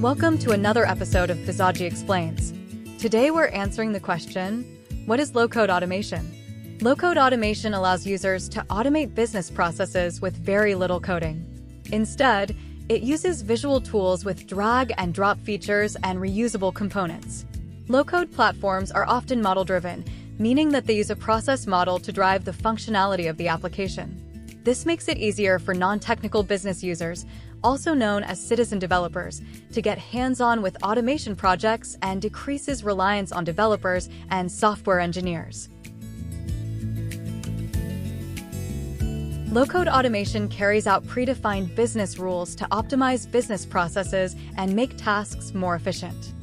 Welcome to another episode of Bizagi Explains. Today we're answering the question, what is low-code automation? Low-code automation allows users to automate business processes with very little coding. Instead, it uses visual tools with drag and drop features and reusable components. Low-code platforms are often model-driven, meaning that they use a process model to drive the functionality of the application. This makes it easier for non-technical business users, also known as citizen developers, to get hands-on with automation projects and decreases reliance on developers and software engineers. Low-code automation carries out predefined business rules to optimize business processes and make tasks more efficient.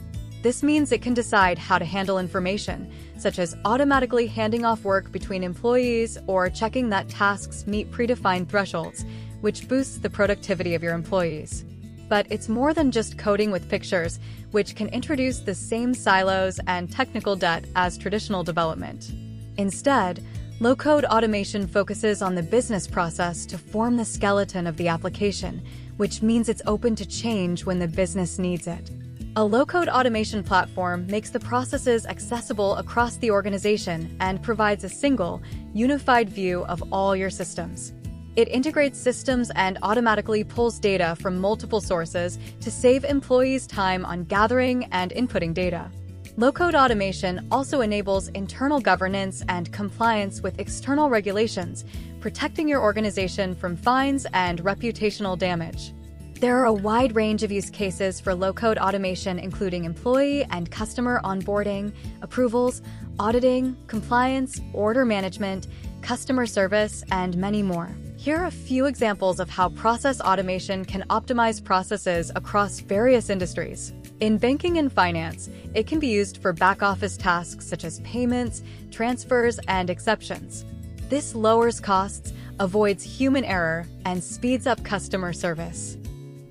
This means it can decide how to handle information, such as automatically handing off work between employees or checking that tasks meet predefined thresholds, which boosts the productivity of your employees. But it's more than just coding with pictures, which can introduce the same silos and technical debt as traditional development. Instead, low-code automation focuses on the business process to form the skeleton of the application, which means it's open to change when the business needs it. A low-code automation platform makes the processes accessible across the organization and provides a single, unified view of all your systems. It integrates systems and automatically pulls data from multiple sources to save employees time on gathering and inputting data. Low-code automation also enables internal governance and compliance with external regulations, protecting your organization from fines and reputational damage. There are a wide range of use cases for low-code automation including employee and customer onboarding, approvals, auditing, compliance, order management, customer service, and many more. Here are a few examples of how process automation can optimize processes across various industries. In banking and finance, it can be used for back-office tasks such as payments, transfers, and exceptions. This lowers costs, avoids human error, and speeds up customer service.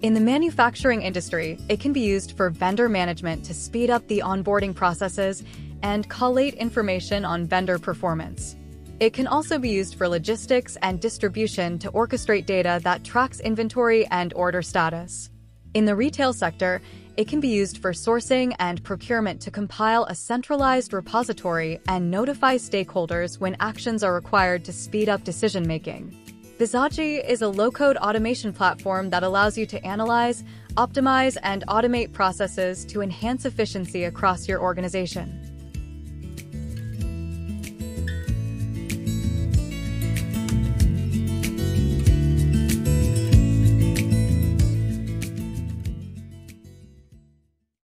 In the manufacturing industry, it can be used for vendor management to speed up the onboarding processes and collate information on vendor performance. It can also be used for logistics and distribution to orchestrate data that tracks inventory and order status. In the retail sector, it can be used for sourcing and procurement to compile a centralized repository and notify stakeholders when actions are required to speed up decision-making. Bizagi is a low-code automation platform that allows you to analyze, optimize, and automate processes to enhance efficiency across your organization.